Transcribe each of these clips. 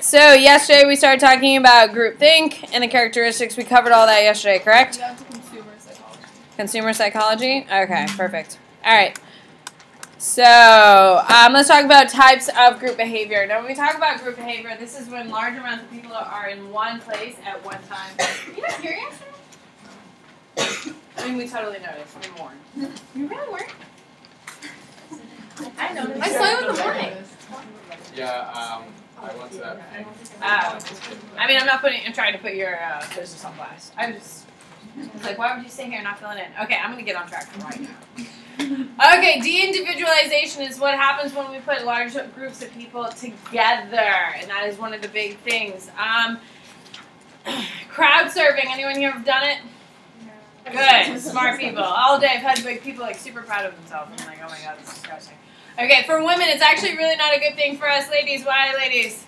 right, so yesterday we started talking about groupthink and the characteristics. We covered all that yesterday, correct? Down to consumer psychology. Consumer psychology? Okay, perfect. All right. So um, let's talk about types of group behavior. Now, when we talk about group behavior, this is when large amounts of people are in one place at one time. You not here yesterday? I mean, we totally noticed. We mourned. You really weren't? I noticed. I saw you in the morning. Yeah, um, I went to that thing. Oh. I mean, I'm not putting. I'm trying to put your uh, business on blast. I'm just. It's like, why would you stay here not filling in? Okay, I'm gonna get on track right now. Okay, de-individualization is what happens when we put large groups of people together, and that is one of the big things. Um, crowd surfing. Anyone here have done it? Good, smart people. All day I've had big people like super proud of themselves. I'm like, oh my god, this is disgusting. Okay, for women, it's actually really not a good thing for us ladies. Why, ladies?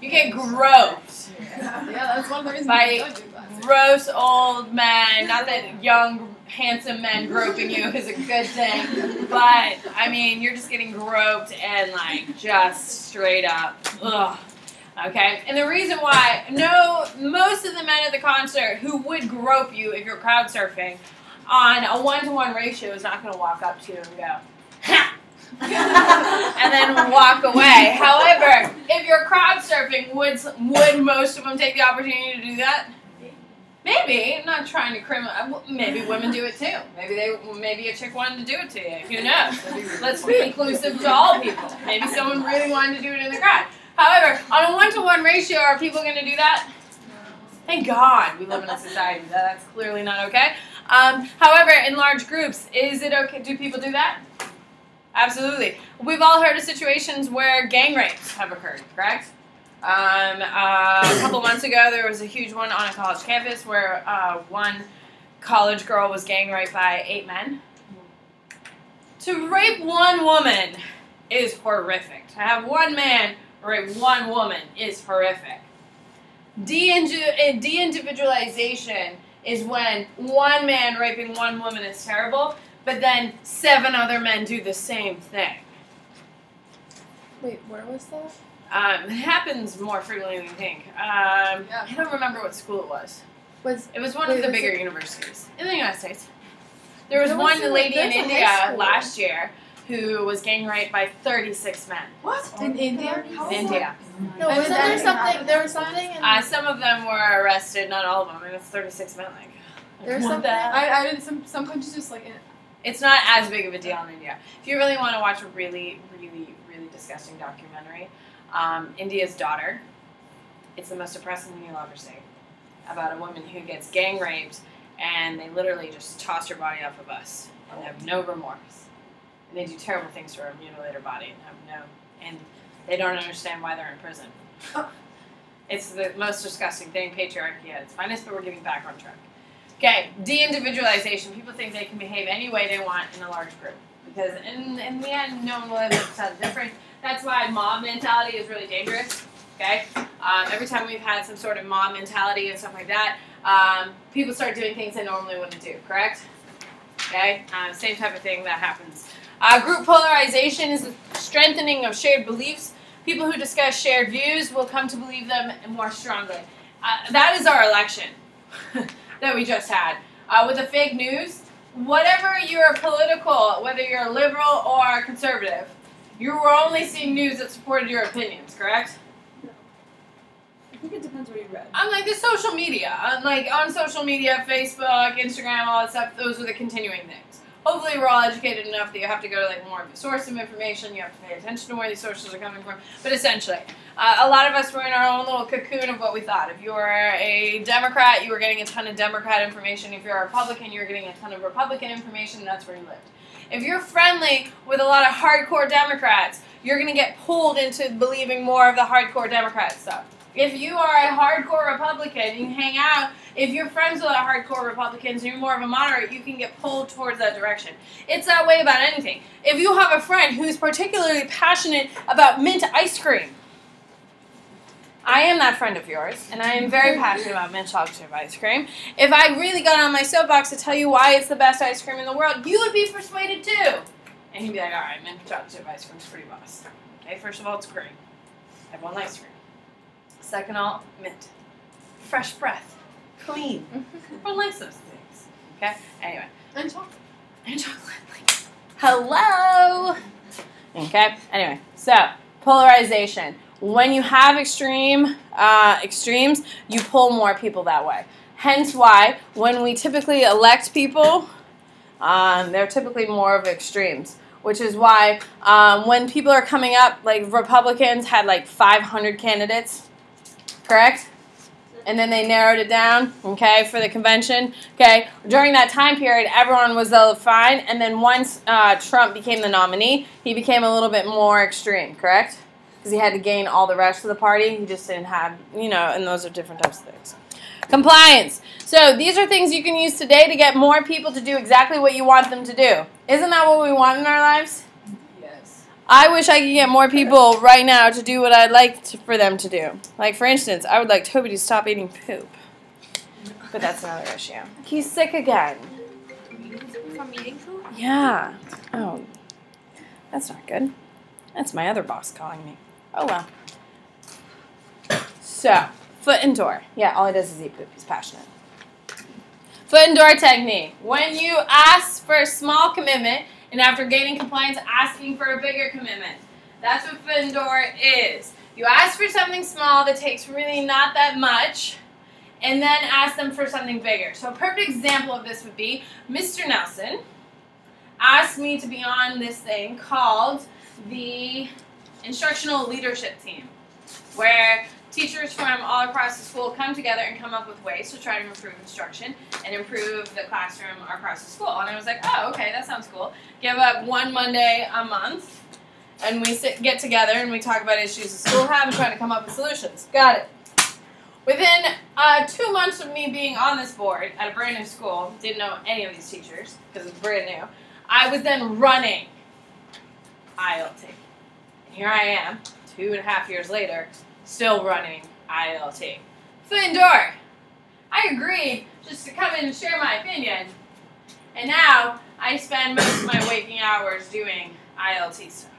You get groped. Yeah, that's one of the reasons By don't do that. Gross old men. Not that young, handsome men groping you is a good thing, but I mean, you're just getting groped and like just straight up. Ugh. Okay, and the reason why, no, most of the men at the concert who would grope you if you're crowd surfing on a one to one ratio is not going to walk up to you and go, ha! and then walk away. However, if you're crowd surfing, would would most of them take the opportunity to do that? Maybe. I'm not trying to criminal. Maybe women do it too. Maybe they. Maybe a chick wanted to do it to you. Who knows? Let's be inclusive to all people. Maybe someone really wanted to do it in the crowd. However, on a one-to-one ratio, are people going to do that? Thank God we live in a society that that's clearly not okay. Um, however, in large groups, is it okay? Do people do that? Absolutely. We've all heard of situations where gang rapes have occurred, correct? Um, uh, a couple months ago, there was a huge one on a college campus where uh, one college girl was gang raped by eight men. To rape one woman is horrific. To have one man rape one woman is horrific. De- De-individualization is when one man raping one woman is terrible, but then seven other men do the same thing. Wait, where was that? Um, it happens more frequently than you think. Um, Yeah. I don't remember what school it was. Was It was one Wait, of the bigger it- universities in the United States. There was There was one a- lady in there's a high India last year who was gang raped by 36 men what in India? in India. No, wasn't there something? There was something. In, Uh, some of them were arrested, not all of them. I mean, it's 36 men. Like, there's what something. the? I, I didn't. Some some countries just like. It's not as big of a deal in India. If you really want to watch a really, really, really disgusting documentary, um, India's Daughter. It's the most depressing thing you'll ever see. About a woman who gets gang raped and they literally just toss her body off a bus and they have no remorse. And they do terrible things to her, mutilate her body and have no, and they don't understand why they're in prison. It's the most disgusting thing, patriarchy at its finest, but we're getting back on track. Okay, de-individualization. People think they can behave any way they want in a large group because in, in the end, no one will ever tell the difference. That's why mob mentality is really dangerous. Okay, um, every time we've had some sort of mob mentality and stuff like that, um, people start doing things they normally wouldn't do. Correct? Okay, uh, same type of thing that happens. Uh, group polarization is the strengthening of shared beliefs. People who discuss shared views will come to believe them more strongly. Uh, that is our election that we just had. Uh, with the fake news, whatever your political, whether you're liberal or conservative, you were only seeing news that supported your opinions, correct? I think it depends what you read. I'm Unlike the social media, unlike on social media, Facebook, Instagram, all that stuff, those are the continuing things. Hopefully, we're all educated enough that you have to go to like more of the source of information. You have to pay attention to where these sources are coming from. But essentially, uh, a lot of us were in our own little cocoon of what we thought. If you were a Democrat, you were getting a ton of Democrat information. If you're a Republican, you were getting a ton of Republican information. That's where you lived. If you're friendly with a lot of hardcore Democrats, you're going to get pulled into believing more of the hardcore Democrat stuff. If you are a hardcore Republican and you hang out, if you're friends with hardcore Republicans and you're more of a moderate, you can get pulled towards that direction. It's that way about anything. If you have a friend who's particularly passionate about mint ice cream, I am that friend of yours, and I am very passionate about mint chocolate ice cream. If I really got on my soapbox to tell you why it's the best ice cream in the world, you would be persuaded too. And he'd be like, all right, mint chocolate ice cream's pretty boss. Okay, first of all, it's great. Everyone likes cream. Second all, mint. Fresh breath. Clean. Likes those things. Okay? Anyway. And chocolate. And chocolate. Like, hello! Okay? Anyway, so polarization. When you have extreme uh, extremes, you pull more people that way. Hence why when we typically elect people, um, they're typically more of extremes. Which is why um, when people are coming up, like Republicans had like 500 candidates, correct? And then they narrowed it down, okay, for the convention. Okay, during that time period, everyone was uh, fine. And then once uh, Trump became the nominee, he became a little bit more extreme, correct? Because he had to gain all the rest of the party. He just didn't have, you know, and those are different types of things. Compliance. So these are things you can use today to get more people to do exactly what you want them to do. Isn't that what we want in our lives? I wish I could get more people right now to do what I'd like to, for them to do. Like, for instance, I would like Toby to stop eating poop. But that's another issue. He's sick again. From eating food? Yeah. Oh, that's not good. That's my other boss calling me. Oh well. So, foot and door. Yeah, all he does is eat poop. He's passionate. Foot and door technique. When you ask for a small commitment, and after gaining compliance, asking for a bigger commitment. That's what door is. You ask for something small that takes really not that much, and then ask them for something bigger. So a perfect example of this would be Mr. Nelson asked me to be on this thing called the Instructional Leadership Team, where teachers from all across the school come together and come up with ways to try to improve instruction and improve the classroom across the school. And I was like, oh, okay, that sounds cool. Give up one Monday a month, and we sit, get together and we talk about issues the school have and try to come up with solutions. Got it. Within uh, two months of me being on this board at a brand new school, didn't know any of these teachers because it's brand new, I was then running ILT. And here I am, two and a half years later, still running ILT. Foot and. I agreed just to come in and share my opinion. And now I spend most of my waking hours doing ILT stuff.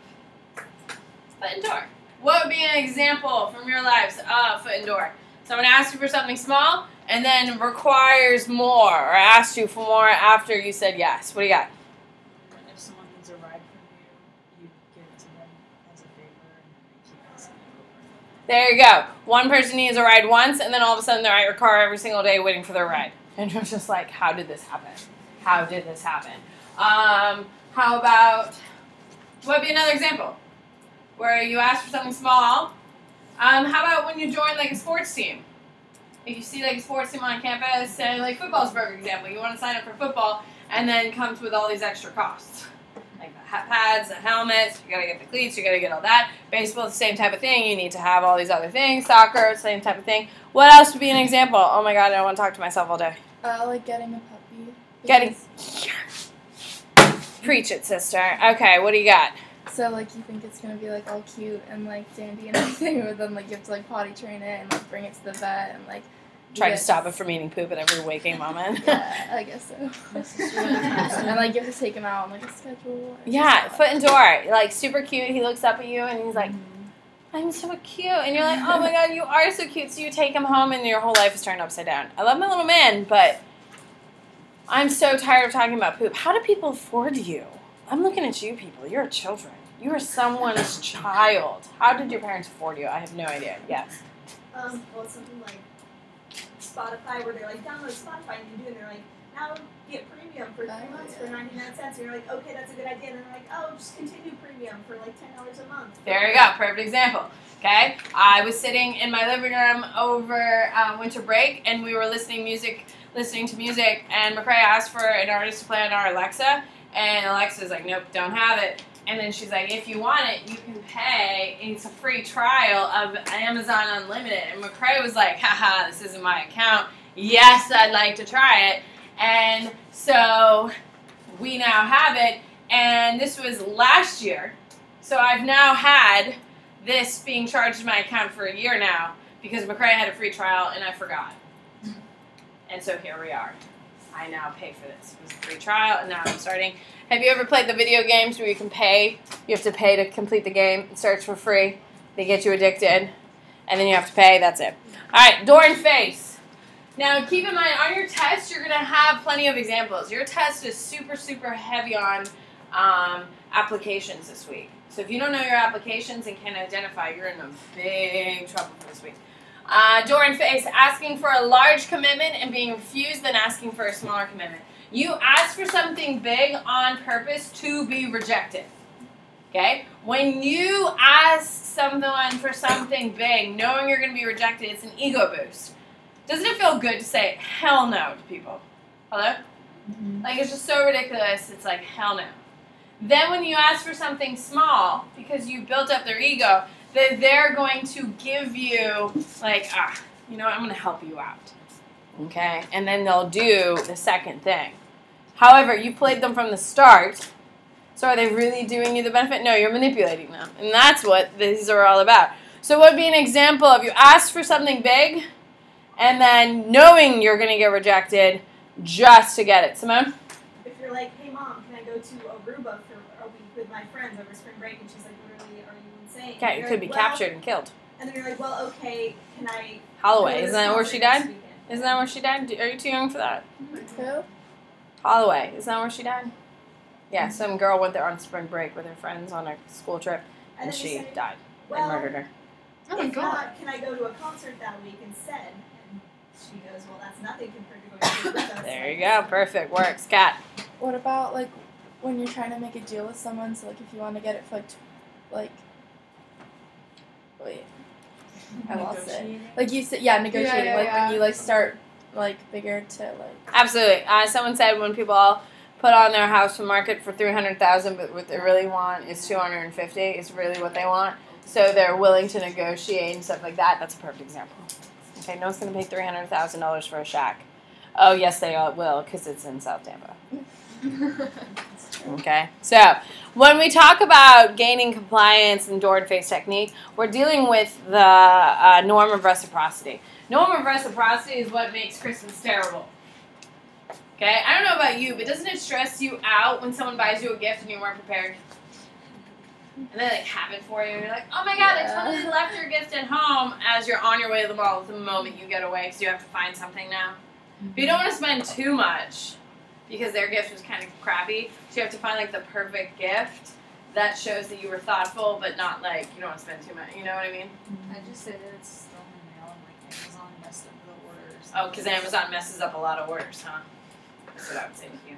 Foot and door. What would be an example from your lives of foot and door? Someone asks you for something small and then requires more or asks you for more after you said yes. What do you got? If someone needs a ride from you, you give it to them as a favor and they keep asking you over. There you go. One person needs a ride once, and then all of a sudden they're at your car every single day waiting for their ride. And you're just like, how did this happen? How did this happen? Um, how about, what would be another example? Where you ask for something small. Um, how about when you join like a sports team? If you see like a sports team on campus, say like football's a perfect example. You want to sign up for football, and then comes with all these extra costs. Like the hat pads, the helmets, you gotta get the cleats, you gotta get all that. Baseball, the same type of thing. You need to have all these other things. Soccer, same type of thing. What else would be an example? Oh my god, I don't want to talk to myself all day. Uh, like getting a puppy. Getting- Preach it, sister. Okay, what do you got? So like you think it's gonna be like all cute and like dandy and everything, but then like you have to like potty train it and like bring it to the vet and like. Try to stop it from eating poop at every waking moment. Yeah, I guess so. and like you have to take him out on like a schedule. It's yeah, foot lot. and door. Like super cute. He looks up at you and he's like, I'm so cute. And you're like, oh my god, you are so cute. So you take him home and your whole life is turned upside down. I love my little man, but I'm so tired of talking about poop. How do people afford you? I'm looking at you people. You're children. You are someone's child. How did your parents afford you? I have no idea. Yes. Um, well, something like Spotify, where they're like, download Spotify, and you do, and they're like, now get premium for three Oh, months yeah. for 99 cents. And you're like, okay, that's a good idea. And they're like, oh, just continue premium for like $10 a month. There you go. Perfect example. Okay. I was sitting in my living room over uh, winter break, and we were listening music, listening to music, and McCrae asked for an artist to play on our Alexa, and Alexa's like, nope, don't have it. And then she's like, if you want it, you can pay. and It's a free trial of Amazon Unlimited. And McCray was like, haha, this isn't my account. Yes, I'd like to try it. And so we now have it. And this was last year. So I've now had this being charged to my account for a year now because McCray had a free trial and I forgot. And so here we are. I now pay for this. It was a free trial and now I'm starting. Have you ever played the video games where you can pay? You have to pay to complete the game. It starts for free. They get you addicted. and then you have to pay. That's it. All right, door and face. Now, keep in mind on your test, you're gonna have plenty of examples. Your test is super, super heavy on um, applications this week. So if you don't know your applications and can't identify, you're in a big trouble for this week. Uh, door and face, asking for a large commitment and being refused, then asking for a smaller commitment. You ask for something big on purpose to be rejected. Okay? When you ask someone for something big, knowing you're going to be rejected, it's an ego boost. Doesn't it feel good to say hell no to people? Hello? Like, it's just so ridiculous. It's like, hell no. Then, when you ask for something small, because you built up their ego, that they're going to give you, like, ah, you know what, I'm going to help you out. Okay? And then they'll do the second thing. However, you played them from the start. So are they really doing you the benefit? No, you're manipulating them. And that's what these are all about. So what would be an example of you ask for something big and then knowing you're going to get rejected just to get it. Simone? If you're like, hey mom, can I go to Aruba for a week with my friends over spring break? And she's like, literally, are you insane? Yeah, you could like, be well, captured and killed. And then you're like, well, okay, can I? Holloway, isn't that where she died? weekend? Isn't that where she died? Are you too young for that? Who? Holloway, isn't that where she died? Yeah, mm-hmm. some girl went there on spring break with her friends on a school trip And and she say, died. They well, murdered her. Oh my if god. not, can I go to a concert that week instead? And she goes, well, that's nothing compared to going to Aruba. There you go. Perfect. Works. Cat. What about like when you're trying to make a deal with someone? So like if you want to get it for like, like, wait, I lost it. Like you said, yeah, negotiating. yeah, like yeah. when you like start like bigger to like. Absolutely. Uh, someone said when people all put on their house for market for three hundred thousand, but what they really want is two hundred and fifty. Is really what they want. So they're willing to negotiate and stuff like that. That's a perfect example. Okay, no one's going to pay three hundred thousand dollars for a shack. Oh yes, they all will because it's in South Tampa. Okay, so when we talk about gaining compliance and door and face technique, we're dealing with the uh, norm of reciprocity. Norm of reciprocity is what makes Christmas terrible. Okay, I don't know about you, but doesn't it stress you out when someone buys you a gift and you weren't prepared? And they like have it for you, and you're like, oh my god, I totally left your gift at home as you're on your way to the mall the moment you get away because you have to find something now. But you don't want to spend too much because their gift was kind of crappy. So you have to find like the perfect gift that shows that you were thoughtful, but not like you don't want to spend too much. You know what I mean? I just say that it's still in the mail and like Amazon messed up the orders. Oh, because Amazon messes up a lot of orders, huh? That's what I would say to you.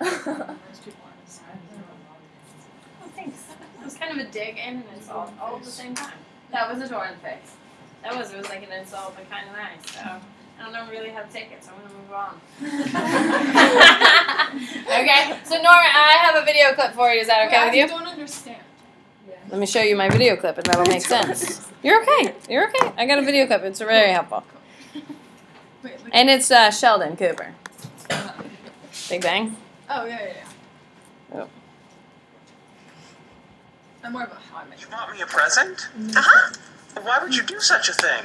Most people aren't as savvy as they're Oh, thanks. It was kind of a dig and an insult all at the same time. That was a door in the face. That was it was like an insult, but kind of nice. So I don't know really how to take it, so I'm gonna move on. okay. So Nora, I have a video clip for you. Is that okay Wait, with you? I don't understand. Let me show you my video clip, and that'll make sense. You're okay. You're okay. I got a video clip. It's very helpful, Wait, and it's uh, Sheldon Cooper. Big Bang. oh yeah, yeah, yeah. Oh. I'm more of a how I met You your bought me a present? Uh-huh. Why would you do such a thing?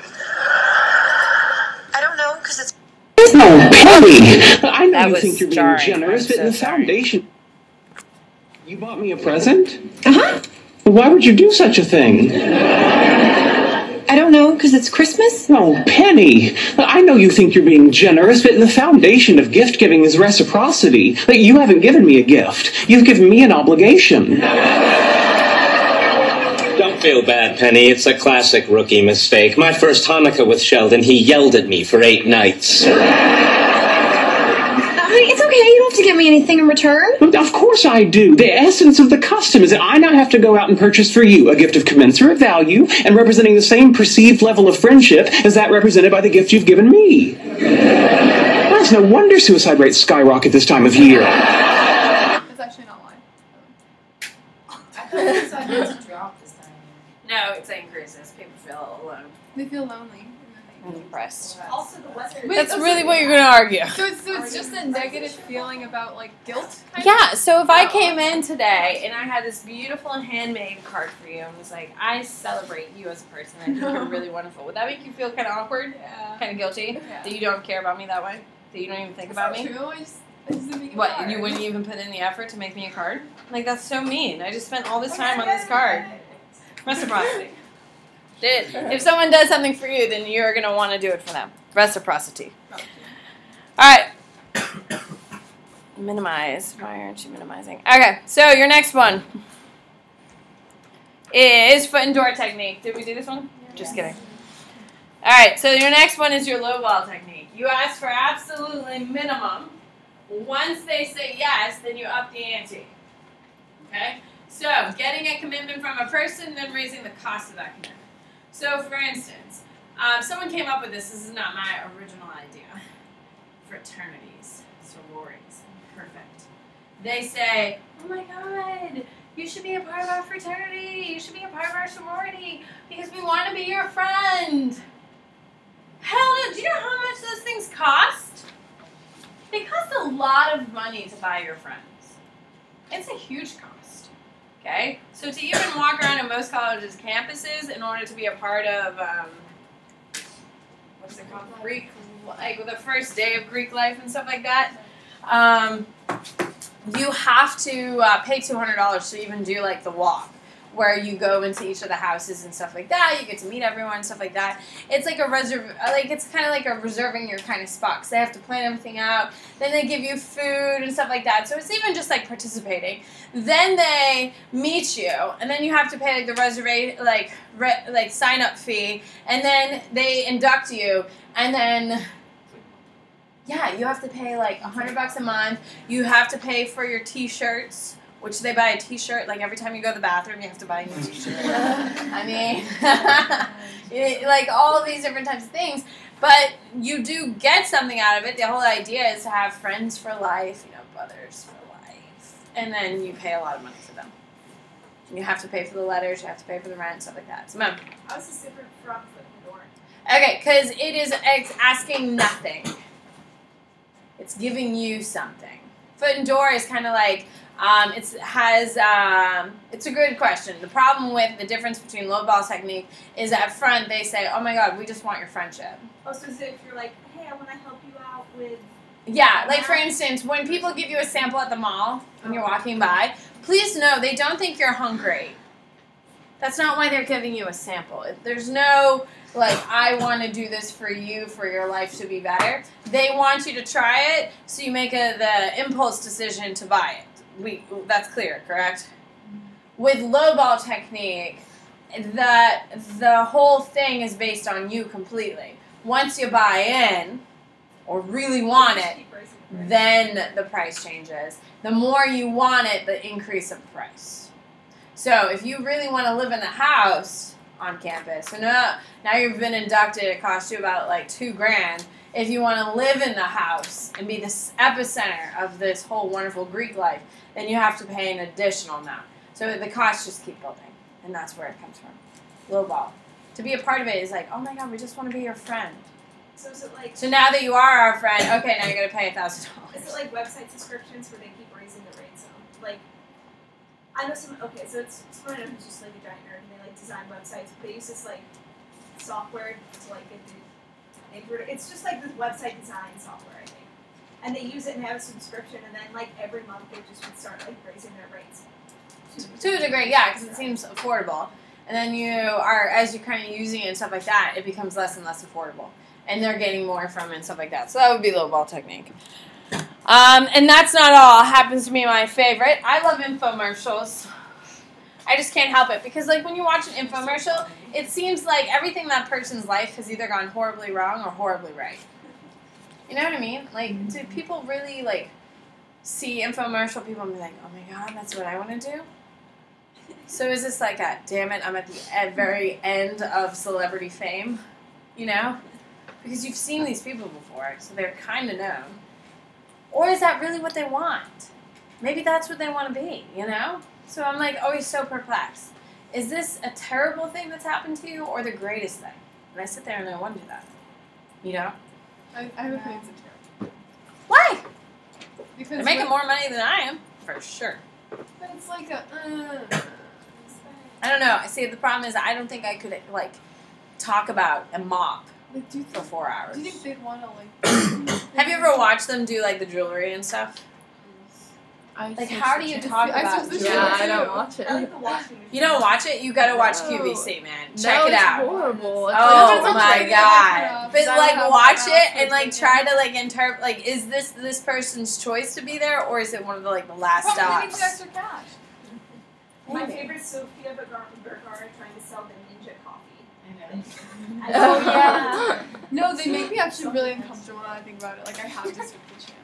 I don't know, because it's No, Penny! I know That you think you're being generous, I'm but so in the sorry. foundation. You bought me a present? Uh huh. Why would you do such a thing? I don't know, because it's Christmas? No, Penny! I know you think you're being generous, but the foundation of gift giving is reciprocity. Like, you haven't given me a gift, you've given me an obligation. Don't feel bad, Penny. It's a classic rookie mistake. My first Hanukkah with Sheldon, he yelled at me for eight nights. Honey, it's okay. You don't have to give me anything in return. Of course I do. The essence of the custom is that I now have to go out and purchase for you a gift of commensurate value and representing the same perceived level of friendship as that represented by the gift you've given me. That's no wonder suicide rates skyrocket this time of year. It's actually not lying. No, it's increases. People feel alone They feel lonely. and depressed. Also, the weather. Wait, That's so- really what you're gonna argue. So it's, so it's just a negative feeling about like guilt. kind of? Yeah, so if I oh. came in today and I had this beautiful handmade card for you and was like, I celebrate you as a person, I think you're really wonderful, would that make you feel kind of awkward? Yeah. Kind of guilty? Yeah. That you don't care about me that way? That you don't even think That's about not me? True. I just, I just didn't make it What, you wouldn't even put in the effort to make me a card? Like, that's so mean. I just spent all this time on this card. Reciprocity. Did- If someone does something for you, then you're gonna want to do it for them. Reciprocity. All right. Minimize. Why aren't you minimizing? Okay, so your next one is foot and door technique. Did we do this one? Just kidding. All right, so your next one is your low ball technique. You ask for absolutely minimum. Once they say yes, then you up the ante. Okay? So, getting a commitment from a person, then raising the cost of that commitment. So, for instance, um, someone came up with this. This is not my original idea. Fraternities, sororities, perfect. They say, "Oh my God, you should be a part of our fraternity. You should be a part of our sorority because we want to be your friend." Hell no! Do you know how much those things cost? They cost a lot of money to buy your friends. It's a huge cost. Okay? So to even walk around in most colleges' campuses in order to be a part of um, what's it called? Greek like the first day of Greek life and stuff like that. Um, you have to uh, pay two hundred dollars to even do like the walk, where you go into each of the houses and stuff like that. You get to meet everyone and stuff like that. It's like a reserve, like it's kind of like a reserving your kind of spot because they have to plan everything out. Then they give you food and stuff like that. So it's even just like participating. Then they meet you, and then you have to pay like the reservation, like re- like sign up fee, and then they induct you, and then yeah, you have to pay like a hundred bucks a month. You have to pay for your T-shirts, which they buy a T-shirt like every time you go to the bathroom. You have to buy a new T-shirt. I mean, it- like all of these different types of things. But you do get something out of it. The whole idea is to have friends for life, you know, brothers for life, and then you pay a lot of money for them. You have to pay for the letters. You have to pay for the rent, stuff like that. So, remember, How is this different from foot and door? Okay, because it is ex- asking nothing. It's giving you something. Foot and door is kind of like um, it has. Um, it's a good question. The problem with the difference between low ball technique is at front they say, "Oh my God, we just want your friendship." Oh, so as if you're like, hey, I want to help you out with. Yeah, like for instance, when people give you a sample at the mall when you're walking by, please know they don't think you're hungry. That's not why they're giving you a sample. There's no like I want to do this for you for your life to be better. They want you to try it, so you make a the impulse decision to buy it. We that's clear, correct? With low ball technique, the the whole thing is based on you completely. Once you buy in or really want it, then the price changes. The more you want it, the increase of price. So if you really want to live in the house on campus, so now now you've been inducted, it costs you about like two grand. If you want to live in the house and be the epicenter of this whole wonderful Greek life, then you have to pay an additional amount. So the costs just keep building, and that's where it comes from. Low ball. To be a part of it is like, oh my god, we just want to be your friend. So is it like So now that you are our friend, okay, now you're gonna pay a thousand dollars. is it like website subscriptions where they keep raising the rates? On? Like, I know some. Okay, so it's someone I know who's just like a giant nerd and they like design websites. But they use this like software to like get the. It's just like this website design software. And they use it and have a subscription, and then like every month they just would start like raising their rates. To a degree, yeah, because it seems affordable. And then you are, as you're kind of using it and stuff like that, it becomes less and less affordable. And they're getting more from it and stuff like that. So that would be low ball technique. Um, and that's not all. Happens to be my favorite. I love infomercials. I just can't help it because, like, when you watch an infomercial, it seems like everything in that person's life has either gone horribly wrong or horribly right. You know what I mean? Like, do people really like see infomercial people and be like, "Oh my god, that's what I want to do"? So is this like a damn it? I'm at the very end of celebrity fame, you know? Because you've seen these people before, so they're kind of known. Or is that really what they want? Maybe that's what they want to be, you know? So I'm like always so perplexed. Is this a terrible thing that's happened to you, or the greatest thing? And I sit there and I wonder that. You know? I, I have a feeling it's a terrible. Why? Because They're making more money than I am, for sure. But it's like a. Uh, I don't know. I see, the problem is I don't think I could like talk about a mop like, do you for four hours. do you think they'd want to like? Have you ever watched them do like the jewelry and stuff? I Like, how do you talk I about switched the Yeah, I don't watch it. I like the washing machine. You don't watch it? You gotta watch No. QVC, man. No, Check it it's out. horrible. It's Oh like- my training god! But like, watch it and like like try to like interpret. Like, is this this person's choice to be there, or is it one of the like the last Probably stops? extra cash. My favorite Sofia Vergara, Vergara trying to sell the ninja coffee. I know. Oh yeah. no, they make me actually really uncomfortable when I think about it. Like I have to switch the channel.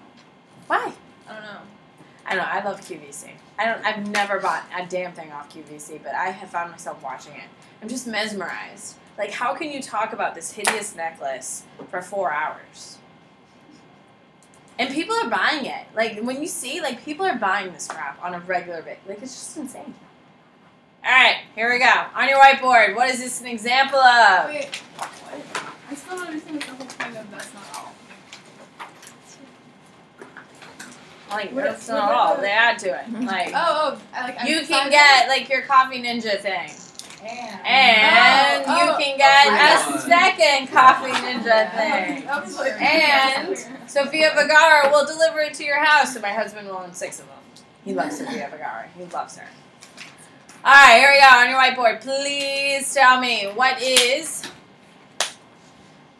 Why? I don't know. I don't know. I love QVC. I don't. I've never bought a damn thing off QVC, but I have found myself watching it. I'm just mesmerized. Like, how can you talk about this hideous necklace for four hours? And people are buying it. Like when you see, like people are buying this crap on a regular basis. Like it's just insane. All right, here we go. On your whiteboard, what is this an example of? Wait? I still don't understand the whole point of that's not all. Like What- that's not all. the- They add to it. Like Oh, oh, like you can get like your coffee ninja thing. And, And Oh, you oh. can get A a second coffee ninja thing. That was like- And Sofia Vergara will deliver it to your house, and my husband will own six of them. He loves Sofia Vergara. He loves her. All right, here we go on your whiteboard. Please tell me what is.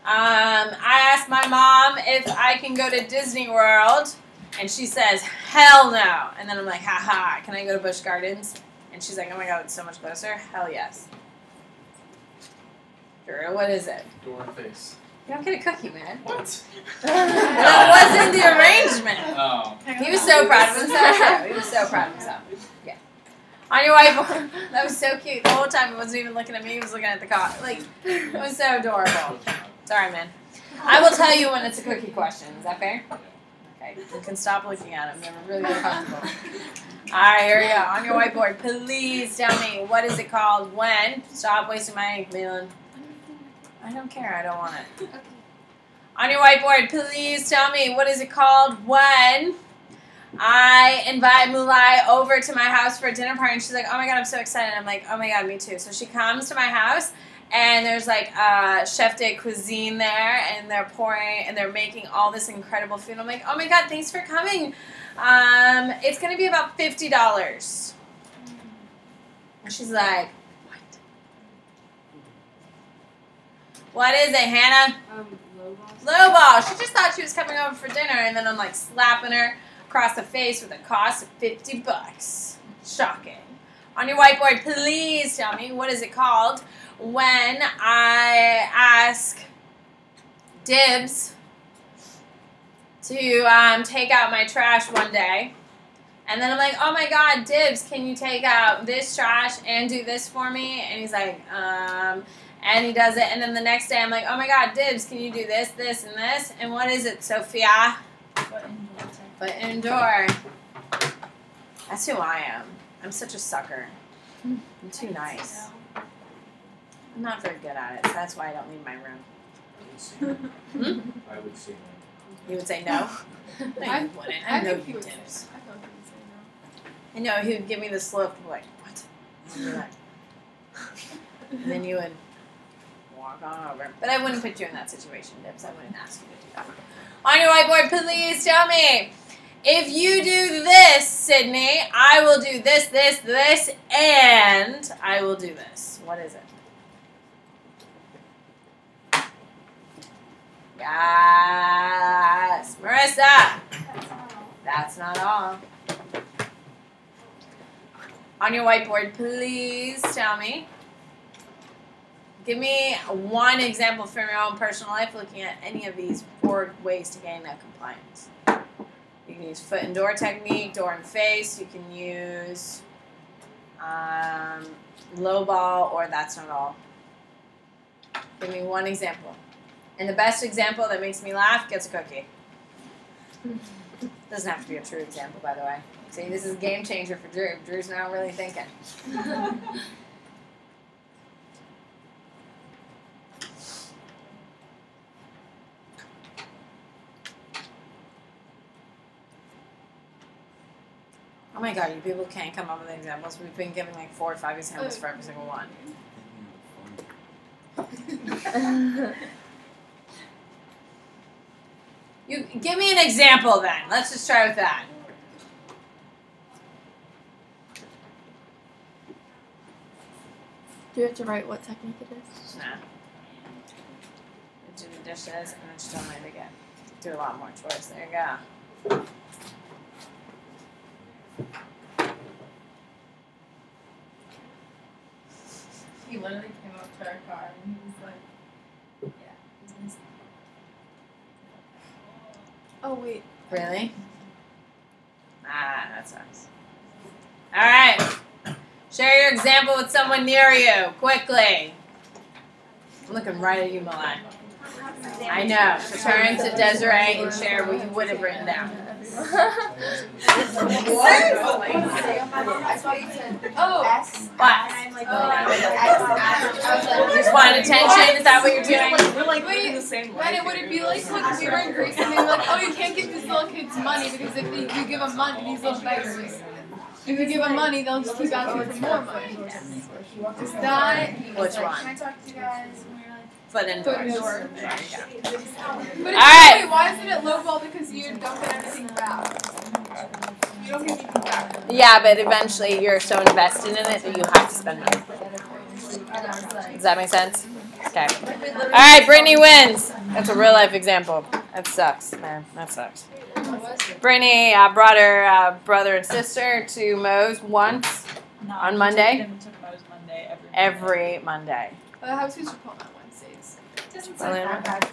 Um, I asked my mom if I can go to Disney World, and she says hell no. And then I'm like, haha, can I go to Busch Gardens? And she's like, oh my god, it's so much closer. Hell yes. Drew, what is it? Door and face. You don't get a cookie, man. What? that wasn't the arrangement. Oh. He was so proud of himself. He was so proud of himself. Yeah. On your whiteboard. That was so cute. The whole time he wasn't even looking at me. He was looking at the car. Like, it was so adorable. Sorry, man. I will tell you when it's a cookie question. Is that fair? Okay. You can stop looking at them. They're really uncomfortable. All right, here we go. On your whiteboard, please tell me what is it called when? Stop wasting my ink, Milan. I don't care. I don't want it. On your whiteboard, please tell me what is it called when I invite Mulai over to my house for a dinner party, and she's like, "Oh my god, I'm so excited!" I'm like, "Oh my god, me too." So she comes to my house, and there's like a chef de cuisine there, and they're pouring and they're making all this incredible food. I'm like, "Oh my god, thanks for coming." Um, it's gonna be about fifty dollars. And she's like, "What? What is it, Hannah?" Um. Low ball. She just thought she was coming over for dinner, and then I'm like slapping her across the face with a cost of 50 bucks. Shocking. On your whiteboard, please tell me what is it called when I ask Dibs to um, take out my trash one day. And then I'm like, oh my god, Dibs, can you take out this trash and do this for me? And he's like, um, and he does it. And then the next day, I'm like, oh my god, Dibs, can you do this, this, and this? And what is it, Sophia? But indoor. That's who I am. I'm such a sucker. I'm too nice. I'm not very good at it, so that's why I don't leave my room. Hmm? I would say You would say no? No, I- you wouldn't. I, I know think he you would say. I feel he would say no. I know he would give me the slope, like what? And you're like, and then you would walk on over. But I wouldn't put you in that situation, Dibs. I wouldn't ask you to do that. On your whiteboard, please tell me if you do this, Sydney. I will do this, this, this, and I will do this. What is it? Yes, Marissa. That's not all. On your whiteboard, please tell me. Give me one example from your own personal life looking at any of these four ways to gain that compliance. You can use foot and door technique, door and face. You can use um, low ball, or that's not all. Give me one example. And the best example that makes me laugh gets a cookie. Doesn't have to be a true example, by the way. See, this is a game changer for Drew. Drew's not really thinking. Oh my god, you people can't come up with examples. We've been giving like four or five examples for every single one. you give me an example then. Let's just try with that. Do you have to write what technique it is? Nah. Do the dishes and then just don't again. Do a lot more chores. There you go. Literally came up to our car and he was like, yeah. Oh wait. Really? Ah, that sucks. All right. Share your example with someone near you, quickly. I'm looking right at you, Milan. I know. Turn to Desiree and share what you would have written down. Oh, What? Just want attention? Is that what you're doing? we're like wait, the same Then it would it be like look, we were in Greece and they were like, oh, you can't give these little kids money because if they, you give them money, these little beggars. If you give them money, they'll just keep asking for more money. Is that Which one? Can I talk to you guys? And we were like, Foot Foot indoors. indoors. There. But it's Alright. wait, why isn't it lowball? Because you don't get anything back. You don't get anything back. Yeah, but eventually you're so invested in it that you have to spend money. Does that make sense? Okay. All right, Brittany wins. That's a real life example. That sucks, man. That sucks. Brittany uh, brought her uh, brother and sister to Moe's once No, On Monday? Took them to Moe's Monday every. every Monday. Uh, how's who's your on Wednesdays? Doesn't sound that bad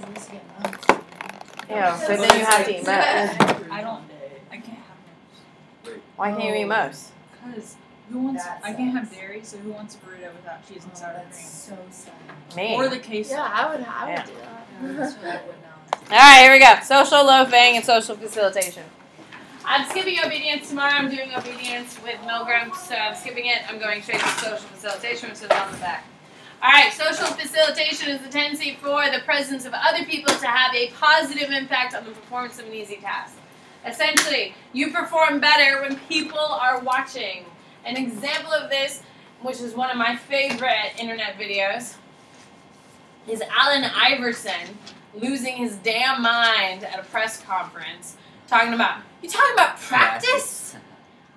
Yeah, but then you have to eat Moe's. I don't. I can't have Moe's. Why can't you eat oh, Moe's? Cause who wants? I can't have dairy, so who wants a burrito without cheese and sour cream? so sad. Me. Or the queso. Yeah, I would. I would Yeah. do that. All right, here we go. Social loafing and social facilitation. I'm skipping obedience tomorrow. I'm doing obedience with Milgram, so I'm skipping it. I'm going straight to social facilitation, which is on the back. All right, social facilitation is the tendency for the presence of other people to have a positive impact on the performance of an easy task. Essentially, you perform better when people are watching. An example of this, which is one of my favorite internet videos, is Allen Iverson losing his damn mind at a press conference, talking about, you talking about practice?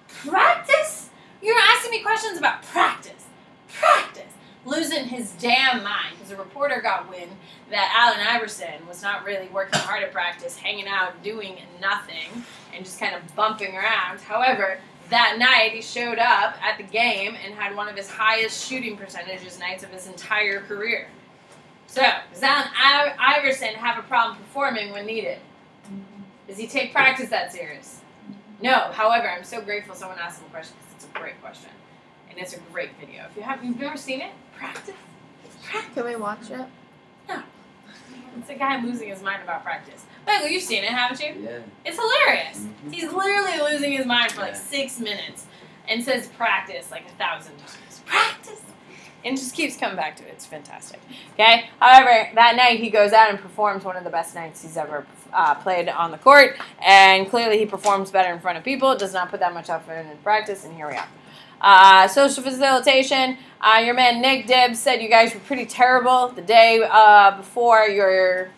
Practice? You're asking me questions about practice. Practice. Losing his damn mind because a reporter got wind that Allen Iverson was not really working hard at practice, hanging out, doing nothing, and just kind of bumping around. However, that night he showed up at the game and had one of his highest shooting percentages nights of his entire career. So, does Allen Iverson have a problem performing when needed? Does he take practice that serious? No. However, I'm so grateful someone asked him a question because it's a great question, and it's a great video. If you have, you've never seen it, practice. Practice. Can we watch it? No. It's a guy losing his mind about practice. Michael, you've seen it, haven't you? Yeah. It's hilarious. Mhm. He's literally losing his mind for like Yeah. six minutes and says practice like a thousand times. Practice! And just keeps coming back to it. It's fantastic. Okay? However, that night he goes out and performs one of the best nights he's ever uh, played on the court. And clearly he performs better in front of people, does not put that much effort in practice, and here we are. Uh, social facilitation. Uh, your man Nick Dibbs said you guys were pretty terrible the day uh, before your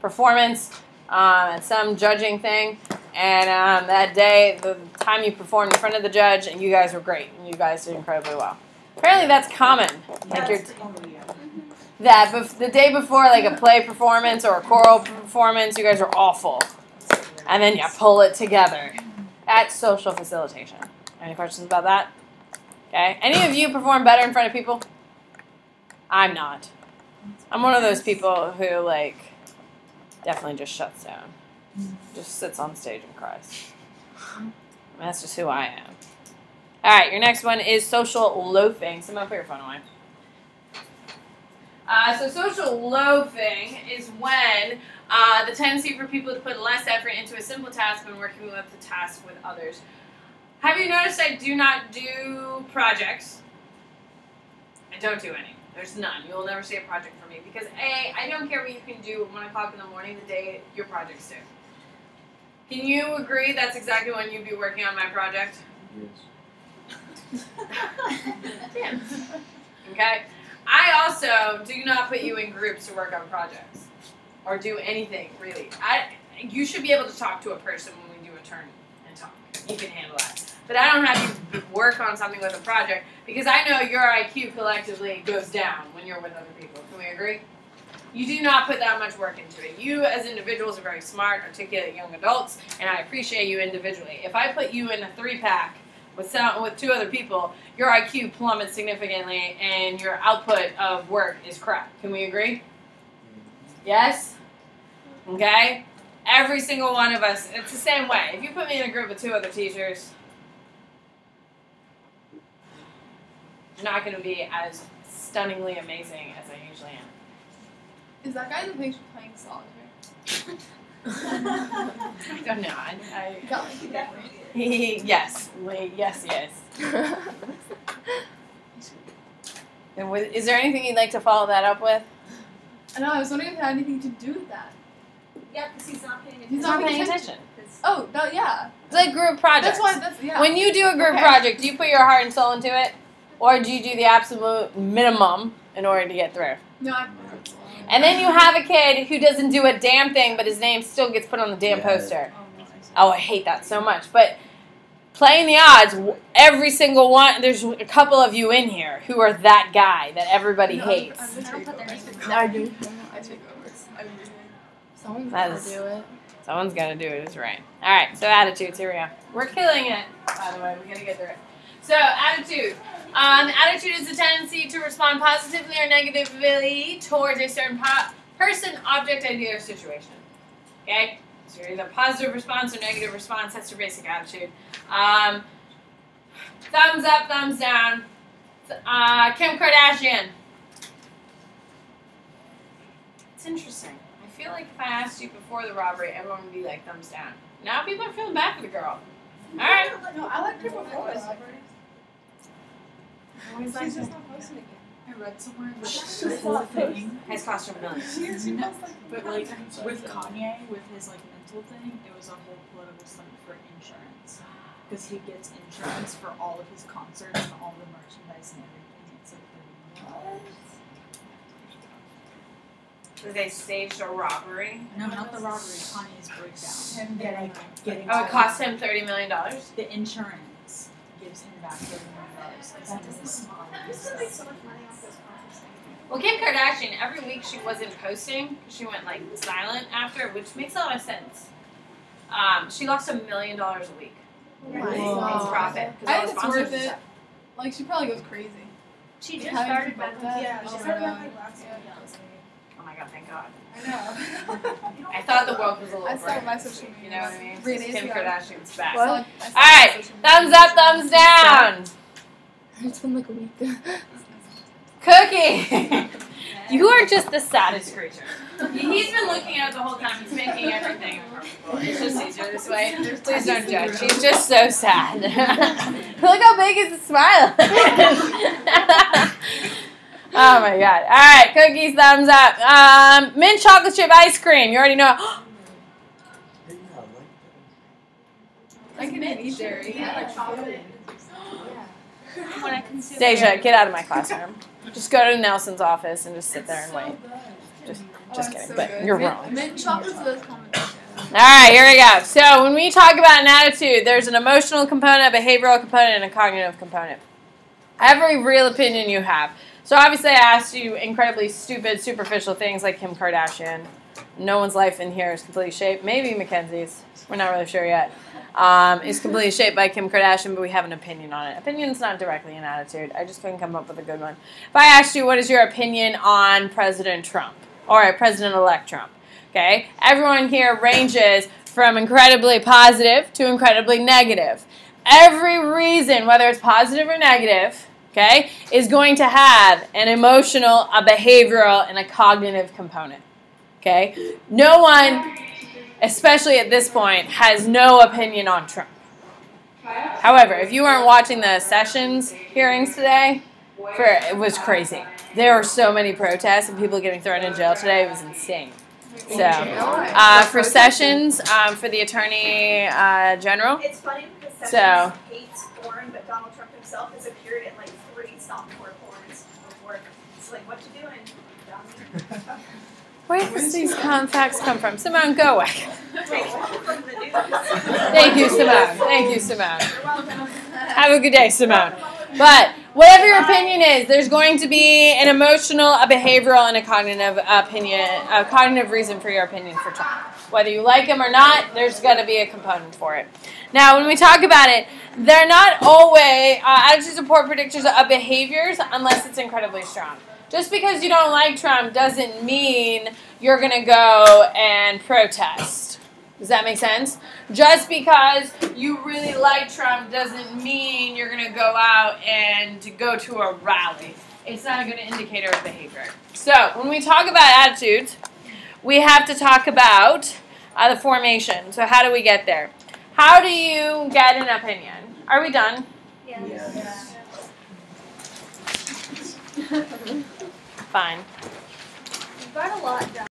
performance um, at some judging thing. And um, that day, the time you performed in front of the judge, and you guys were great. And you guys did incredibly well. Apparently, that's common. Like you're, that bef- the day before, like a play performance or a choral performance, you guys are awful. And then you pull it together. That's social facilitation. Any questions about that? Okay. Any of you perform better in front of people? I'm not. I'm one of those people who like definitely just shuts down. Just sits on stage and cries. That's just who I am. All right, your next one is social loafing. Someone put your phone away. Uh, so social loafing is when uh, the tendency for people to put less effort into a simple task when working with the task with others. Have you noticed I do not do projects? I don't do any. There's none. You will never see a project for me because A, I don't care what you can do at 1 o'clock in the morning the day your project's due. Can you agree that's exactly when you'd be working on my project? Damn. Okay? I also do not put you in groups to work on projects or do anything really. I you should be able to talk to a person when we do a turn and talk. You can handle that. But I don't have you work on something with a project because I know your IQ collectively goes down when you're with other people. Can we agree? You do not put that much work into it. You, as individuals, are very smart, articulate young adults, and I appreciate you individually. If I put you in a three pack with some, with two other people, your IQ plummets significantly, and your output of work is crap. Can we agree? Yes. Okay. Every single one of us, it's the same way. If you put me in a group with two other teachers, not going to be as stunningly amazing as I usually am. Is that guy the picture playing solitaire? I don't know. I, I Got like he, yes, wait, yes, yes. Is there anything you'd like to follow that up with? I know. I was wondering if it had anything to do with that. Yeah, because he's not paying attention. He's not paying attention. Oh, that, yeah. It's like group projects. That's why. That's yeah. When you do a group Okay. project, do you put your heart and soul into it, or do you do the absolute minimum in order to get through? no, I, And then you have a kid who doesn't do a damn thing, but his name still gets put on the damn poster. Oh, I see. Oh, I hate that so much. But playing the odds, every single one, there's a couple of you in here who are that guy that everybody no, hates. I'm, I'm I don't put their name in. No, I do. I take over. I really do. Someone's That gotta do it. Someone's got to do it. is right. All right, so attitudes, here we go. We're killing it, by the way. we got to get through it. So, attitude. Um, attitude is the tendency to respond positively or negatively towards a certain po- person, object, idea, or situation. Okay? So, either positive response or negative response. That's your basic attitude. Um, thumbs up, thumbs down. Uh, Kim Kardashian. It's interesting. I feel like if I asked you before the robbery, everyone would be like thumbs down. Now people are feeling bad for the girl. All right. No, I liked her before. Always She's just not posting again. I read somewhere that She's the whole not thing, Has cost her a million. but like with Kanye, with his like mental thing, it was a whole political stunt for insurance. Because he gets insurance for all of his concerts and all the merchandise and everything. It's like thirty million dollars. So they staged a robbery. No, not the robbery. Kanye's breakdown. Him getting getting. Oh, it cost him thirty million dollars. The insurance gives him back thirty million dollars because he was I used to make so much money off those concerts. Well, Kim Kardashian, every week she wasn't posting she went like silent after, which makes a lot of sense. Um, she lost a million dollars a week in Wow. profit. 'cause I think it's worth it. Like she probably goes crazy. She just started back that. Yeah, she she started started back back like last year. Oh my god, thank God. I know. I thought the world was a little I saw brighter. my social media. You know what I mean? Three Kim. Kardashian's back. I saw- All I saw my right, social media. thumbs up, thumbs down. It's been like a week. Cookie, you are just the saddest creature. He's been looking at it the whole time. He's making everything uncomfortable. It's just easier this way. Please don't judge. He's just so sad. Look how big his smile is. Oh my god. All right, cookies, thumbs up. Um, mint chocolate chip ice cream. You already know. I can eat dairy. Yeah, chocolate. When I consider Deja, get out of my classroom. Just go to Nelson's office and just sit there and wait. Just, just kidding. But you're mint, wrong. Mint chocolate's. All right, here we go. So when we talk about an attitude, there's an emotional component, a behavioral component, and a cognitive component. Every real opinion you have. So obviously, I asked you incredibly stupid, superficial things like Kim Kardashian. No one's life in here is completely shaped. Maybe Mackenzie's. We're not really sure yet. Um, is completely shaped by Kim Kardashian, but we have an opinion on it. Opinion's not directly an attitude. I just couldn't come up with a good one. If I asked you, what is your opinion on President Trump? Or President-elect Trump? Okay, everyone here ranges from incredibly positive to incredibly negative. Every reason, whether it's positive or negative, okay, is going to have an emotional, a behavioral, and a cognitive component. Okay, no one, especially at this point, has no opinion on Trump. However, if you weren't watching the Sessions hearings today, for it was crazy. There were so many protests and people getting thrown in jail today. It was insane. So, uh, for Sessions, um, for the attorney uh, general, It's funny because So- Sessions hates porn, but Donald Trump himself has appeared in like three softcore porns before. It's like, what you doing, dummy? where does these con- facts come from? Simone, go away. from the news. Thank you, Simone. Thank you, Simone. Have a good day, Simone. But whatever your opinion is, there's going to be an emotional, a behavioral, and a cognitive opinion, a cognitive reason for your opinion for Trump. Whether you like them or not, there's going to be a component for it. Now, when we talk about it, they're not always uh, attitudes and poor predictors of behaviors unless it's incredibly strong. Just because you don't like Trump doesn't mean you're going to go and protest. Does that make sense? Just because you really like Trump doesn't mean you're going to go out and go to a rally. It's not a good indicator of behavior. So, when we talk about attitudes, we have to talk about uh, the formation. So, how do we get there? How do you get an opinion? Are we done? Yes. Fine. You've got a lot done.